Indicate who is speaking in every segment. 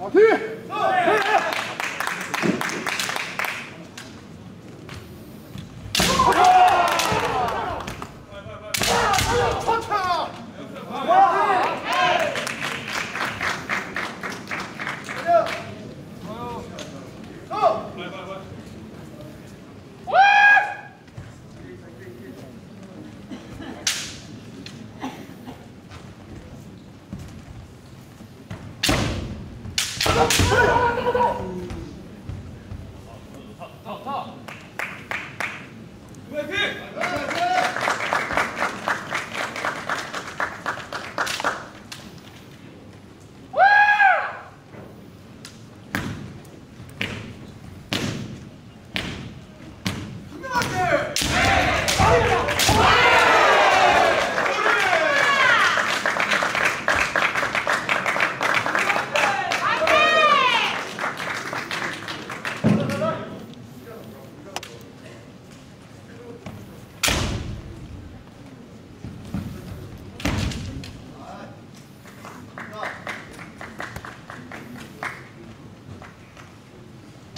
Speaker 1: 待て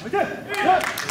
Speaker 1: 화이팅! 예!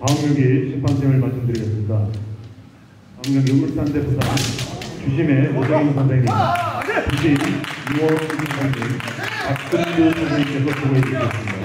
Speaker 2: 다음 경기 심판팀을 말씀드리겠습니다. 다음 경기 울산 대 부산 주심의 오정인 선생님, 부심 이원진 선생님, 박근규 선생님께서 보고해 주시겠습니다.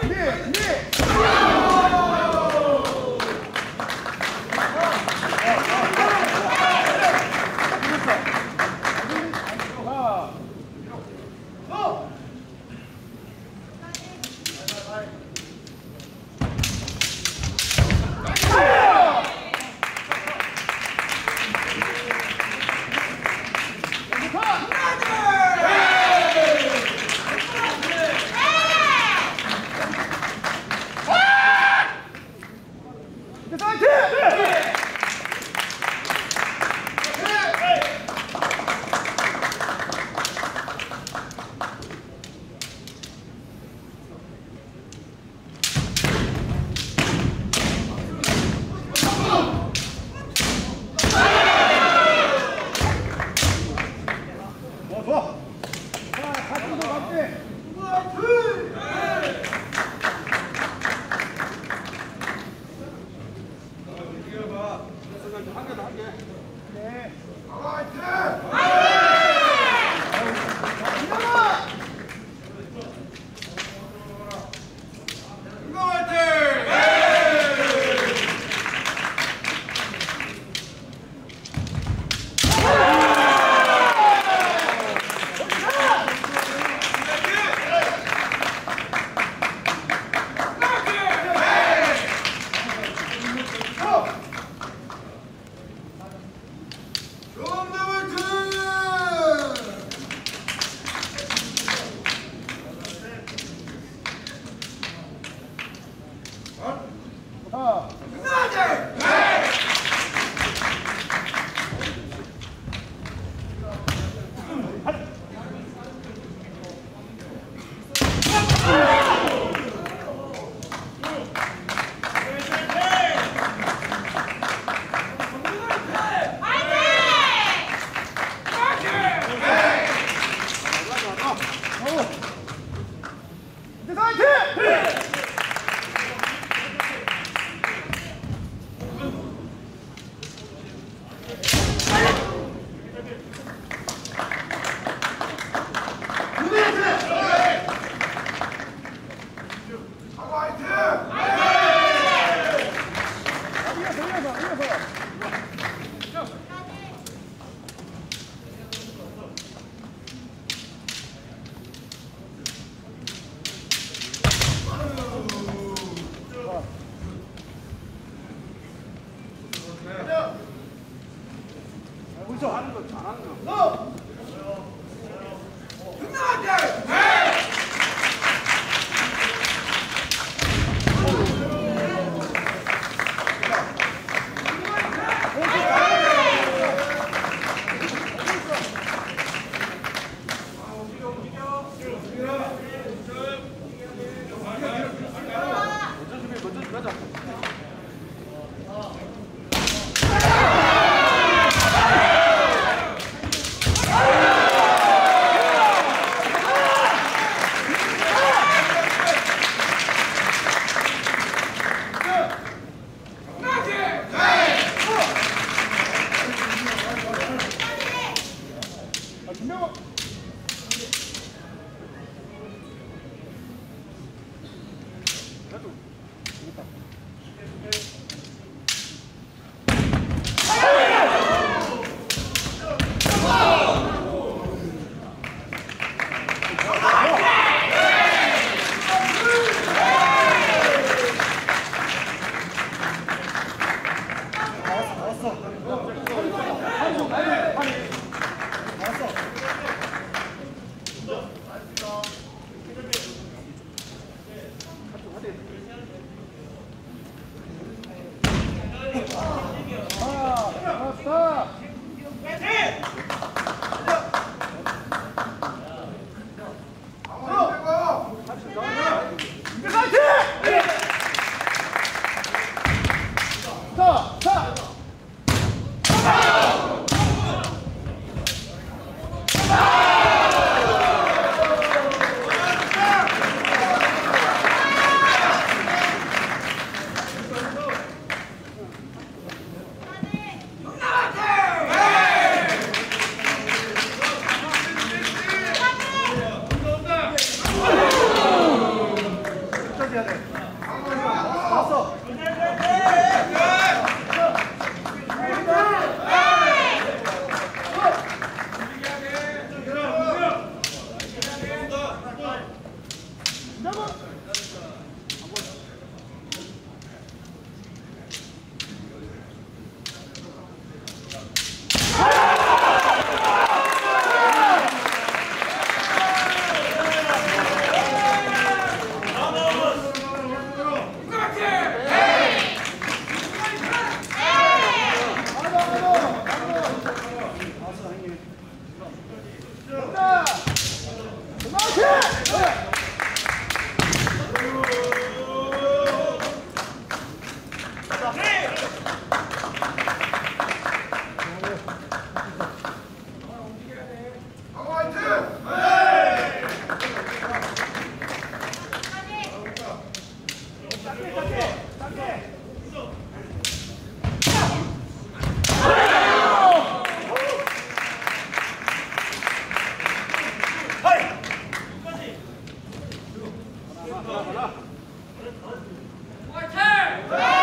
Speaker 3: 간다. More turn!